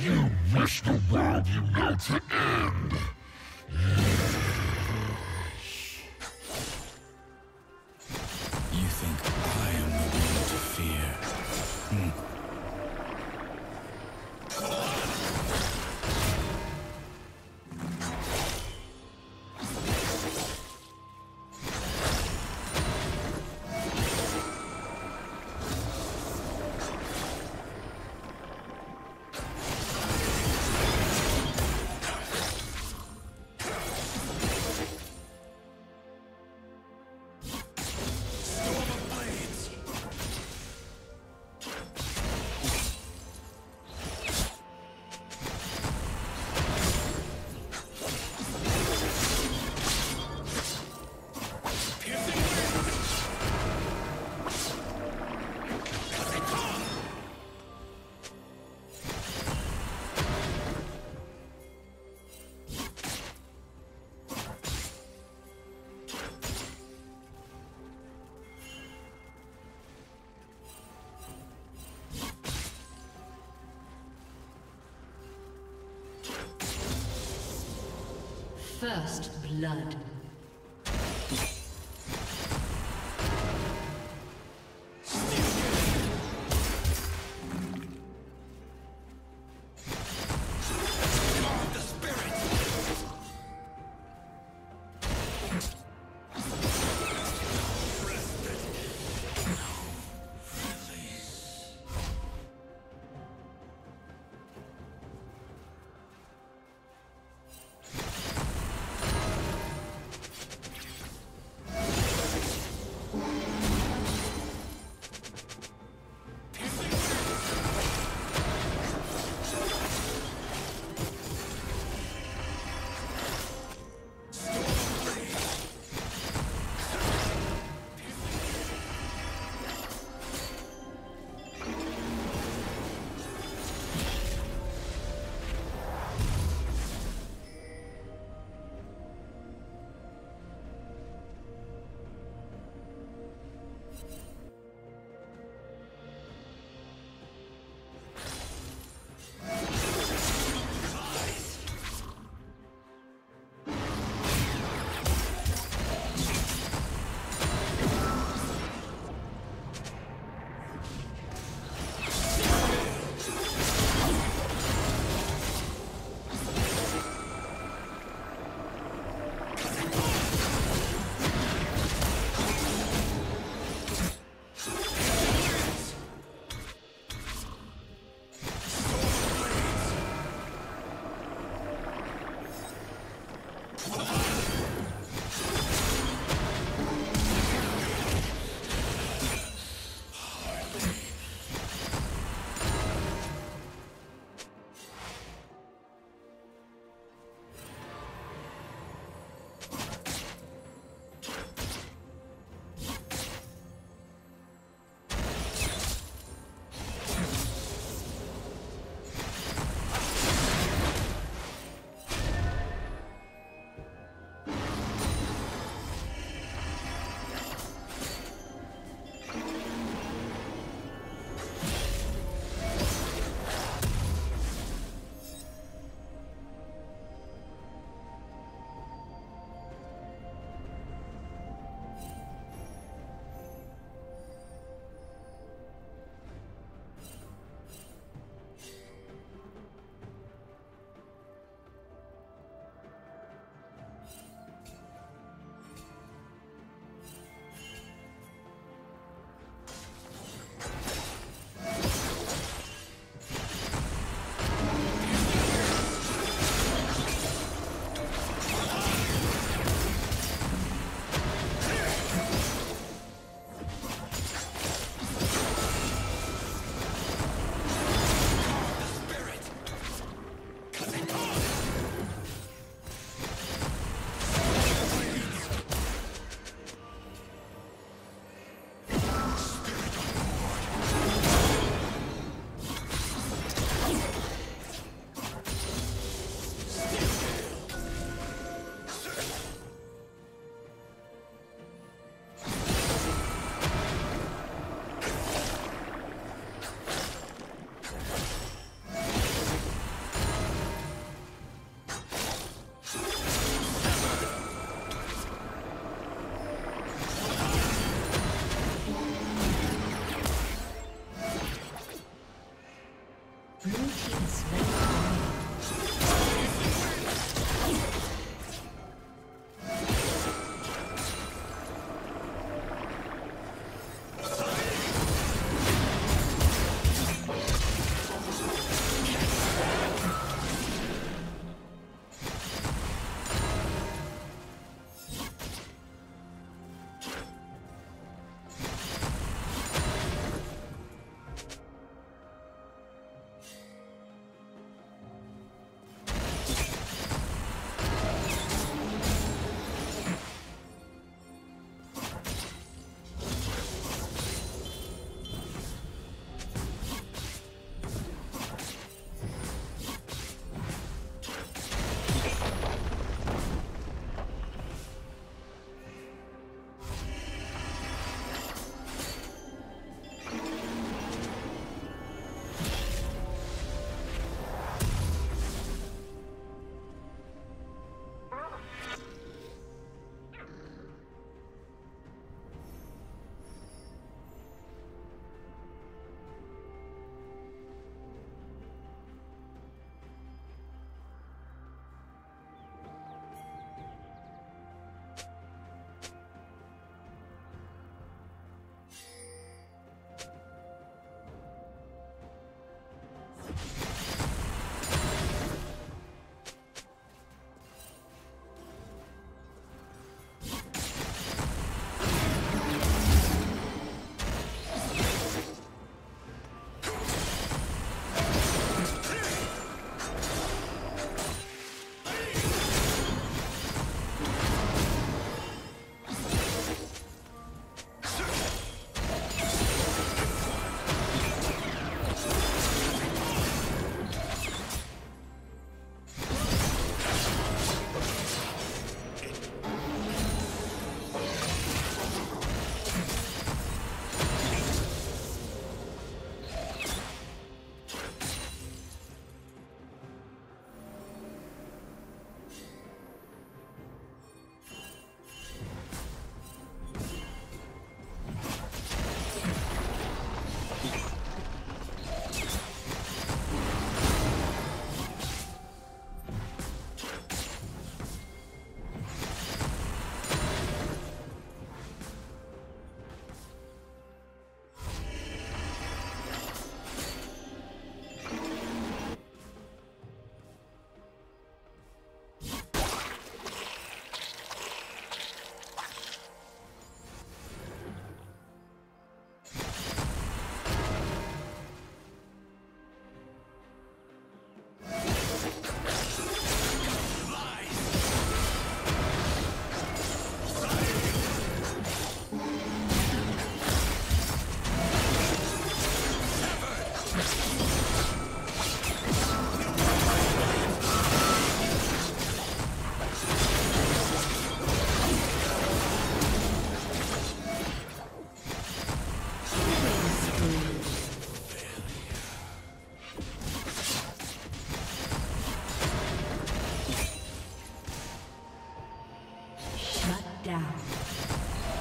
You wish the world you know to end. First blood. Come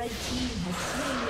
Red team has slain